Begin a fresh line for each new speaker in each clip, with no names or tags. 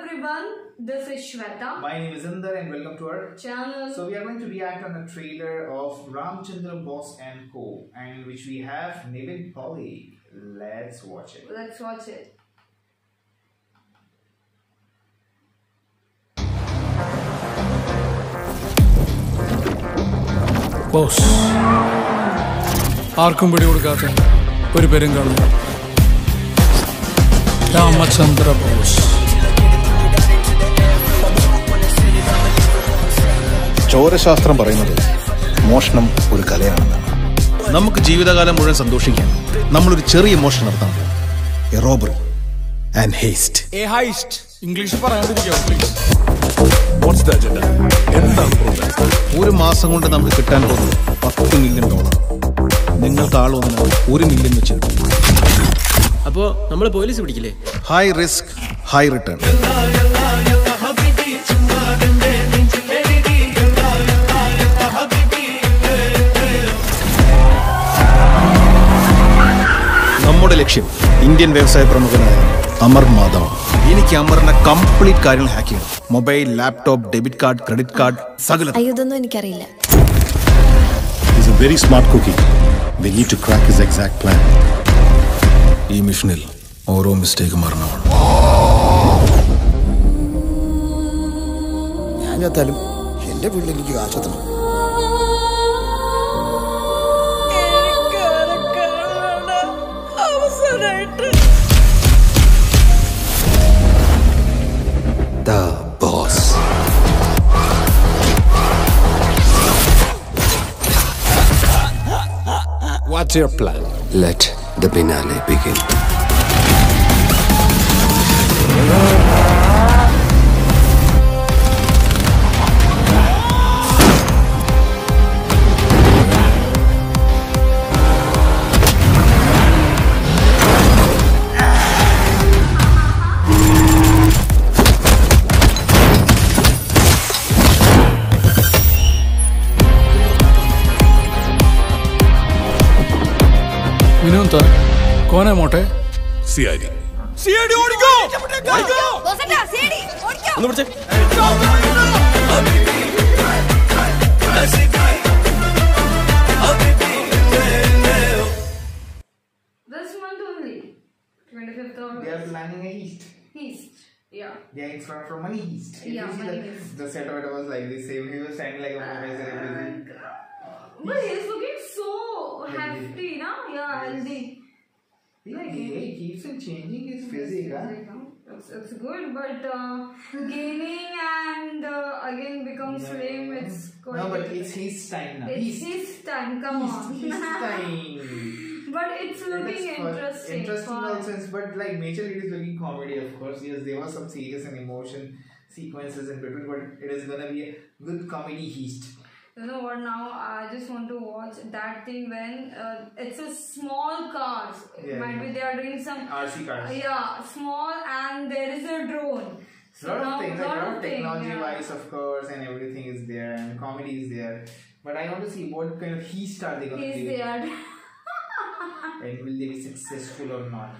everyone, this is Shweta.
My name is Inder and welcome to our
channel.
So we are going to react on a trailer of Ramchandra Boss and Co. and which we have Nivin Pauly. Let's watch it.
Let's watch it.
Boss ആർക്കും പിടി കൊടുക്കാത്ത ഒരു പെരും
ചോരശാസ്ത്രം പറയുന്നത് മോഷണം ഒരു കലയാണെന്നാണ്. നമുക്ക് ജീവിതകാലം മുഴുവൻ സന്തോഷിക്കാൻ നമ്മളൊരു ചെറിയ മോഷണം നടത്താൻ പോകും robbery
and heist a heist English
ഒരു മാസം കൊണ്ട് നമുക്ക് കിട്ടാൻ പോകുന്നത് പത്ത് മില്യൺ ഡോളർ നിങ്ങൾക്ക് ആൾ ആളൊന്ന് ഒരു മില്യൺ വെച്ച്
അപ്പോ നമ്മൾ പോലീസ് പിടിക്കില്ലേ?
ഹൈ റിസ്ക് ഹൈ റിട്ടേൺ നമ്മുടെ ലക്ഷ്യം. ഇന്ത്യൻ വ്യവസായ പ്രമുഖനായ അമർ മാധവ് എനിക്ക് അമറിന്റെ കംപ്ലീറ്റ് കാര്യങ്ങൾ ഹാക്ക് ചെയ്യണം. Mobile laptop debit card credit card സകലം
അയ്യോ ഇതൊന്നും എനിക്കറിയില്ല.
He's a very smart cookie. We need to crack his exact plan.
ഈ മിഷനിൽ ഓരോ മിസ്റ്റേക്ക് മരണമാണ്
ഞാൻ ചത്താലും എന്റെ വീട്ടിൽ എനിക്ക് കാശെത്തണം
The boss.
What's your plan?
Let the finale begin.
വിനോന്ത Koné മോട്ടെ
CID.
ഒന്ന് പിടിച്ചേ
This month only, 25th of
They are planning a heist.
East. Yeah.
They are in front from money heist. If
Yeah,
you see
money
the,
heist.
the set of it was like this same. He was standing like a professor and everything.
But he's looking so hefty, na? Yeah, healthy.
Yeah, he, he keeps on changing his physique. Huh?
It's, it's good, but uh, gaining and uh, again become slim, it's quite
No, but it's his time now.
It's
He's
his time, come on.
his time.
but it's looking
fun.
interesting.
Interesting also, is- but like majorly it is looking comedy, of course. Yes, there was some serious and emotion sequences in between, but it is gonna be a good comedy heist.
You know what? Now I just want to watch that thing when uh, it's a small cars.
Yeah,
Might
yeah.
be they are doing some.
RC cars.
Yeah, small and there is a drone. So
lot
now
of things, like
lot
lot
of
technology
yeah.
wise, of course, and everything is there, and comedy is there. But I want to see what kind of heist are they gonna
Is
do,
they are.
and will they be successful or not?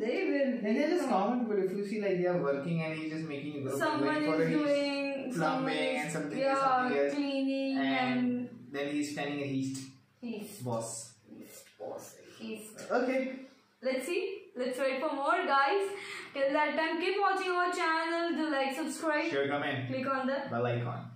they will.
And they just comment, but if you see like they are working and he's just making a group
Someone is doing
plumbing and something,
yeah,
something else,
cleaning and,
and then he's standing a heist
he's
boss.
he's boss. He's
Okay.
let's see. Let's wait for more guys. Till that time, keep watching our channel. Do like, subscribe,
Sure, come in.
click on the
Bell icon.